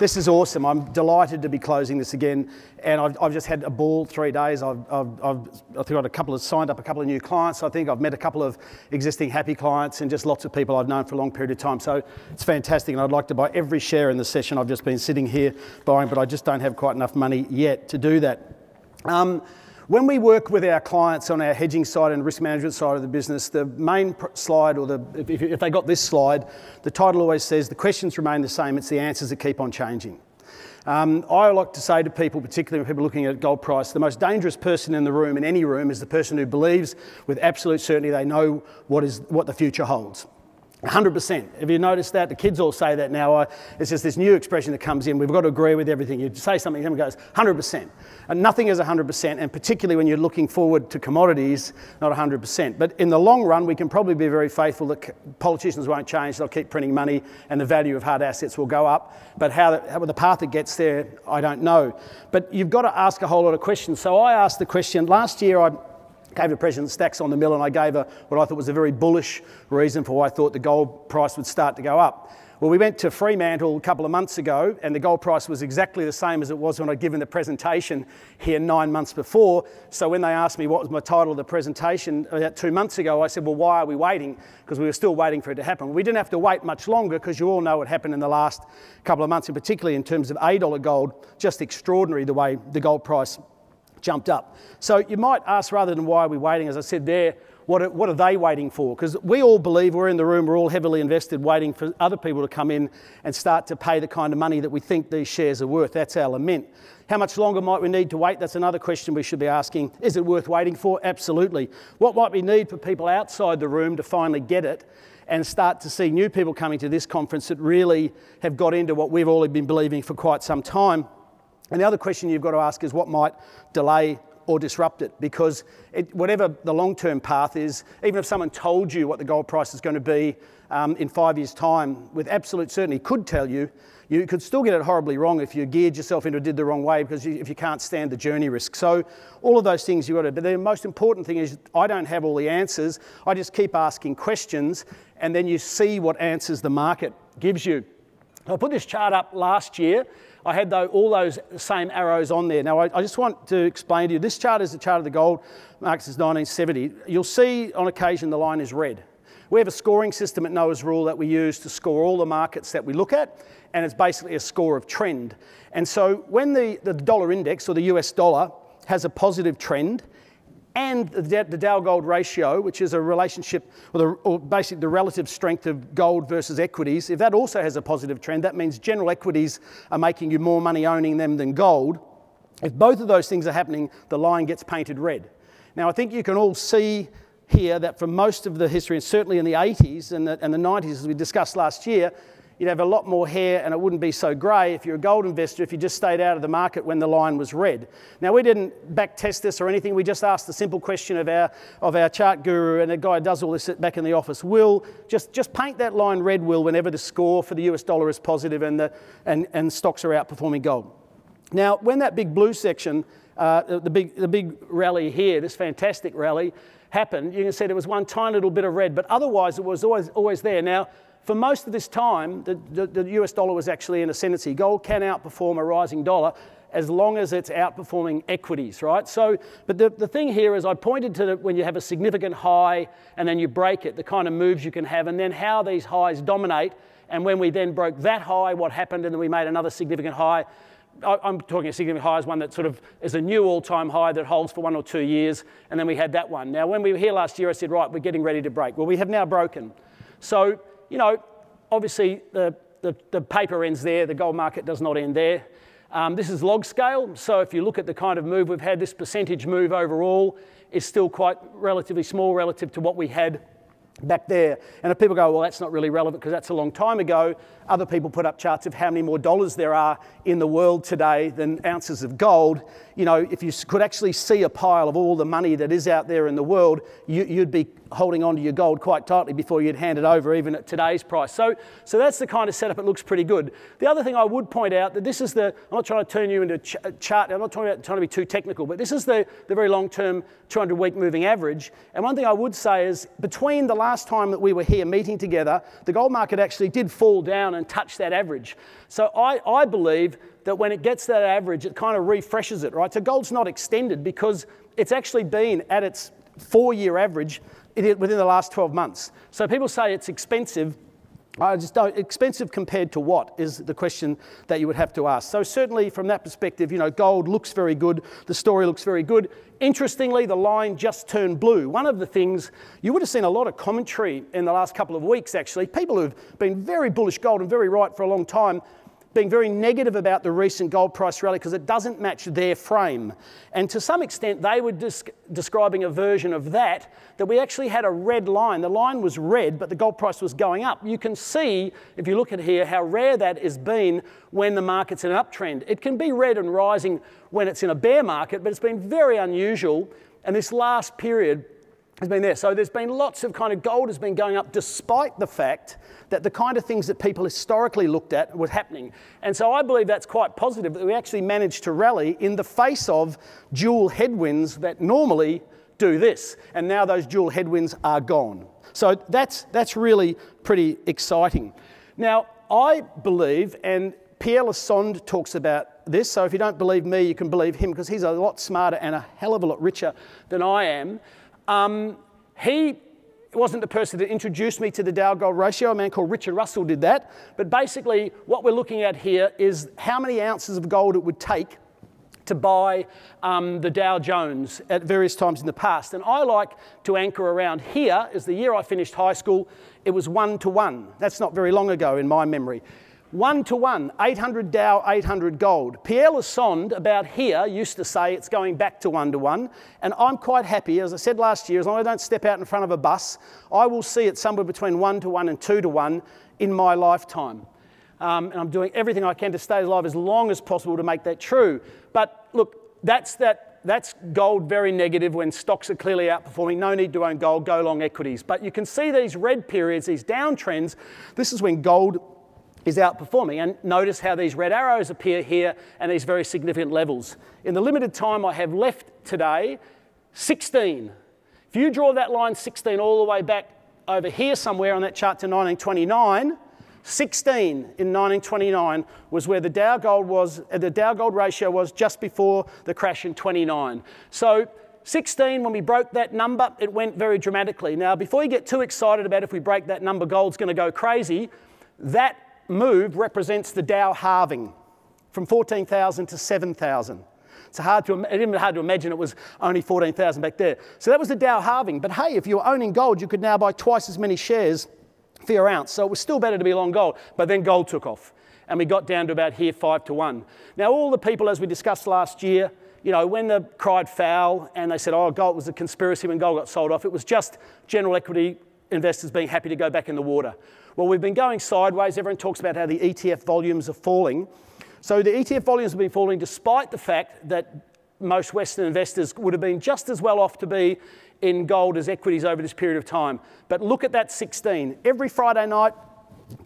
this is awesome. I'm delighted to be closing this again, and I've, I've just had a ball three days. I've, I've, I've I think got a couple of signed up a couple of new clients. I think I've met a couple of existing happy clients, and just lots of people I've known for a long period of time. So it's fantastic, and I'd like to buy every share in the session. I've just been sitting here buying, but I just don't have quite enough money yet to do that. Um, when we work with our clients on our hedging side and risk management side of the business, the main slide, or the, if, if they got this slide, the title always says the questions remain the same, it's the answers that keep on changing. Um, I like to say to people, particularly when people are looking at gold price, the most dangerous person in the room, in any room, is the person who believes with absolute certainty they know what, is, what the future holds. 100%. Have you noticed that? The kids all say that now. It's just this new expression that comes in. We've got to agree with everything. You say something, someone goes, 100%. And nothing is 100%, and particularly when you're looking forward to commodities, not 100%. But in the long run, we can probably be very faithful that politicians won't change. They'll keep printing money, and the value of hard assets will go up. But how the, how the path it gets there, I don't know. But you've got to ask a whole lot of questions. So I asked the question last year, I gave a President Stacks on the mill and I gave a, what I thought was a very bullish reason for why I thought the gold price would start to go up. Well, we went to Fremantle a couple of months ago and the gold price was exactly the same as it was when I'd given the presentation here nine months before. So when they asked me what was my title of the presentation about two months ago, I said, well, why are we waiting? Because we were still waiting for it to happen. We didn't have to wait much longer because you all know what happened in the last couple of months, and particularly in terms of $8 gold, just extraordinary the way the gold price jumped up. So you might ask rather than why are we waiting, as I said there, what are, what are they waiting for? Because we all believe we're in the room, we're all heavily invested, waiting for other people to come in and start to pay the kind of money that we think these shares are worth. That's our lament. How much longer might we need to wait? That's another question we should be asking. Is it worth waiting for? Absolutely. What might we need for people outside the room to finally get it and start to see new people coming to this conference that really have got into what we've all been believing for quite some time? And the other question you've got to ask is what might delay or disrupt it because it, whatever the long term path is, even if someone told you what the gold price is going to be um, in five years' time, with absolute certainty, could tell you, you could still get it horribly wrong if you geared yourself into it did the wrong way because you, if you can't stand the journey risk. So, all of those things you've got to, but the most important thing is I don't have all the answers. I just keep asking questions and then you see what answers the market gives you. I put this chart up last year I had though, all those same arrows on there. Now, I, I, just want to explain to you, this chart is the chart of the gold since 1970. You'll see on occasion the line is red. We have a scoring system at Noah's Rule that we use to score all the markets that we look at, and it's basically a score of trend. And so when the, the dollar index, or the US dollar, has a positive trend, and the, Dow gold ratio, which is a relationship, or, the, or, basically the relative strength of gold versus equities, if that also has a positive trend, that means general equities are making you more money owning them than gold. If both of those things are happening, the line gets painted red. Now, I think you can all see here that for most of the history, and certainly in the 80s and the, and the 90s, as we discussed last year, you'd have a lot more hair and it wouldn't be so grey if you're a gold investor if you just stayed out of the market when the line was red. Now, we didn't back test this or anything. We just asked the simple question of our, of our chart guru, and a guy does all this back in the office. Will, just, just paint that line red, Will, whenever the score for the US dollar is positive and, the, and, and stocks are outperforming gold. Now, when that big blue section, uh, the, big, the big rally here, this fantastic rally, happened, you can see there was one tiny little bit of red, but otherwise it was always, always there. Now, for most of this time, the, the, the, US dollar was actually in ascendancy. Gold can outperform a rising dollar as long as it's outperforming equities, right? So, but the, the thing here is I pointed to the, when you have a significant high and then you break it, the kind of moves you can have, and then how these highs dominate. And when we then broke that high, what happened, and then we made another significant high. I'm talking a significant high as one that sort of is a new all-time high that holds for one or two years, and then we had that one. Now, when we were here last year, I said, right, we're getting ready to break. Well, we have now broken. So you know, obviously the, the, the, paper ends there, the gold market does not end there. Um, this is log scale, so if you look at the kind of move we've had, this percentage move overall is still quite relatively small relative to what we had back there. And if people go, well, that's not really relevant because that's a long time ago, other people put up charts of how many more dollars there are in the world today than ounces of gold. You know, if you could actually see a pile of all the money that is out there in the world, you, would be holding on to your gold quite tightly before you'd hand it over, even at today's price. So, so that's the kind of setup. It looks pretty good. The other thing I would point out that this is the, I'm not trying to turn you into ch- uh, chart, I'm not trying to, trying to be too technical, but this is the, the very long term 200 week moving average. And one thing I would say is between the last last time that we were here meeting together, the gold market actually did fall down and touch that average. So I, I believe that when it gets that average, it kind of refreshes it, right? So gold's not extended because it's actually been at its four year average within the last 12 months. So people say it's expensive. I just don't, expensive compared to what is the question that you would have to ask. So certainly from that perspective, you know, gold looks very good. The story looks very good. Interestingly, the line just turned blue. One of the things, you would have seen a lot of commentary in the last couple of weeks actually. People who've been very bullish gold and very right for a long time being very negative about the recent gold price rally because it doesn't match their frame. And to some extent, they were describing a version of that, that we actually had a red line. The line was red, but the gold price was going up. You can see, if you look at here, how rare that has been when the market's in an uptrend. It can be red and rising when it's in a bear market, but it's been very unusual. And this last period, has been there. So there's been lots of kind of gold has been going up despite the fact that the kind of things that people historically looked at was happening. And so I believe that's quite positive that we actually managed to rally in the face of dual headwinds that normally do this. And now those dual headwinds are gone. So that's, that's really pretty exciting. Now, I believe, and Pierre Lassonde talks about this, so if you don't believe me, you can believe him because he's a lot smarter and a hell of a lot richer than I am. Um, he wasn't the person that introduced me to the Dow Gold ratio. A man called Richard Russell did that. But basically, what we're looking at here is how many ounces of gold it would take to buy um, the Dow Jones at various times in the past. And I like to anchor around here, is the year I finished high school, it was one to one. That's not very long ago in my memory. One to one, 800 Dow, 800 gold. Pierre Lassonde, about here, used to say it's going back to one to one. And I'm quite happy, as I said last year, as long as I don't step out in front of a bus, I will see it somewhere between one to one and two to one in my lifetime. Um, and I'm doing everything I can to stay alive as long as possible to make that true. But look, that's that that's gold very negative when stocks are clearly outperforming. No need to own gold, go long equities. But you can see these red periods, these downtrends. This is when gold is outperforming. And notice how these red arrows appear here and these very significant levels. In the limited time I have left today, 16. If you draw that line 16 all the way back over here somewhere on that chart to 1929, 16 in 1929 was where the Dow Gold was, uh, the Dow Gold ratio was just before the crash in 29. So 16, when we broke that number, it went very dramatically. Now, before you get too excited about if we break that number, gold's going to go crazy, that move represents the Dow halving from 14,000 to 7,000. It's hard to, it's even hard to imagine it was only 14,000 back there. So that was the Dow halving. But hey, if you were owning gold, you could now buy twice as many shares for your ounce. So it was still better to be long gold. But then gold took off. And we got down to about here, five to one. Now, all the people, as we discussed last year, you know, when the cried foul and they said, oh, gold was a conspiracy when gold got sold off, it was just general equity investors being happy to go back in the water. Well, we've been going sideways. Everyone talks about how the ETF volumes are falling. So the ETF volumes have been falling despite the fact that most Western investors would have been just as well off to be in gold as equities over this period of time. But look at that 16. Every Friday night,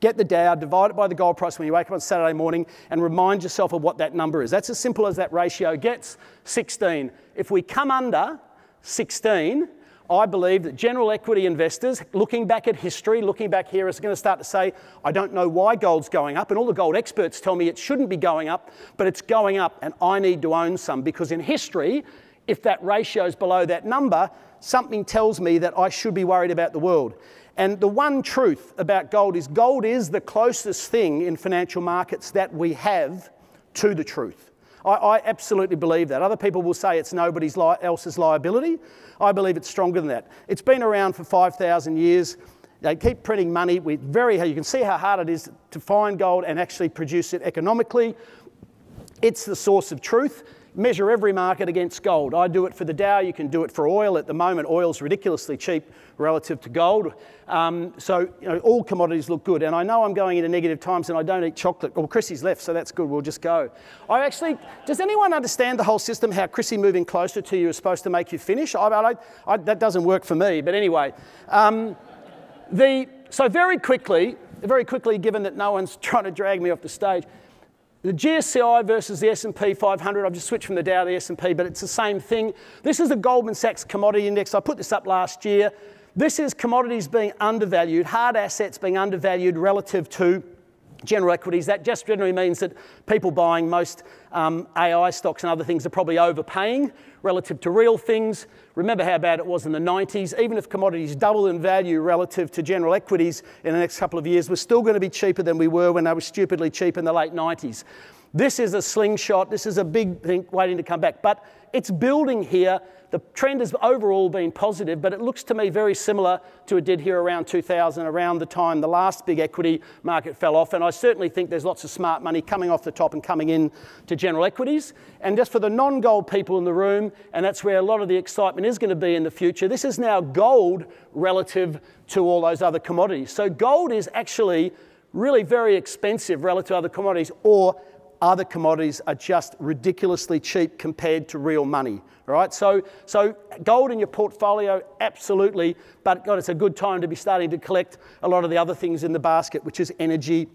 get the Dow, divide it by the gold price when you wake up on Saturday morning, and remind yourself of what that number is. That's as simple as that ratio gets 16. If we come under 16, I believe that general equity investors, looking back at history, looking back here, is going to start to say, I don't know why gold's going up. And all the gold experts tell me it shouldn't be going up, but it's going up and I need to own some. Because in history, if that ratio is below that number, something tells me that I should be worried about the world. And the one truth about gold is gold is the closest thing in financial markets that we have to the truth. I, I absolutely believe that. Other people will say it's nobody else's liability. I believe it's stronger than that. It's been around for 5,000 years. They keep printing money. We very, you can see how hard it is to find gold and actually produce it economically. It's the source of truth measure every market against gold. I do it for the Dow, you can do it for oil. At the moment, oil's ridiculously cheap relative to gold. Um, so, you know, all commodities look good. And I know I'm going into negative times and I don't eat chocolate. Well, Chrissy's left, so that's good. We'll just go. I actually, does anyone understand the whole system, how Chrissy moving closer to you is supposed to make you finish? I, I, I, that doesn't work for me. But anyway, um, the, so very quickly, very quickly, given that no one's trying to drag me off the stage, the GSCI versus the S&P 500, I've just switched from the Dow to the S&P, but it's the same thing. This is the Goldman Sachs Commodity Index. I put this up last year. This is commodities being undervalued, hard assets being undervalued relative to general equities. That just generally means that people buying most um, AI stocks and other things are probably overpaying relative to real things. Remember how bad it was in the 90s. Even if commodities double in value relative to general equities in the next couple of years, we're still going to be cheaper than we were when they were stupidly cheap in the late 90s. This is a slingshot. This is a big thing waiting to come back. But it's building here the trend has overall been positive, but it looks to me very similar to it did here around 2000, around the time the last big equity market fell off. And I certainly think there's lots of smart money coming off the top and coming in to general equities. And just for the non gold people in the room, and that's where a lot of the excitement is going to be in the future, this is now gold relative to all those other commodities. So gold is actually really very expensive relative to other commodities, or other commodities are just ridiculously cheap compared to real money. Right? So, so gold in your portfolio, absolutely, but God, it's a good time to be starting to collect a lot of the other things in the basket, which is energy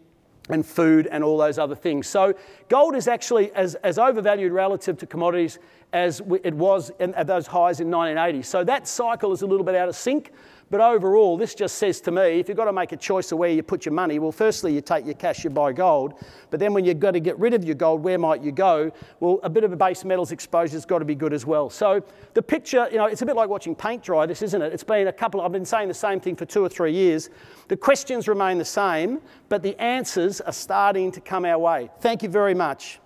and food and all those other things. So gold is actually as, as overvalued relative to commodities as it was in, at those highs in 1980. So that cycle is a little bit out of sync. But overall, this just says to me if you've got to make a choice of where you put your money, well, firstly, you take your cash, you buy gold. But then when you've got to get rid of your gold, where might you go? Well, a bit of a base metals exposure has got to be good as well. So the picture, you know, it's a bit like watching paint dry, this, isn't it? It's been a couple, I've been saying the same thing for two or three years. The questions remain the same, but the answers are starting to come our way. Thank you very much.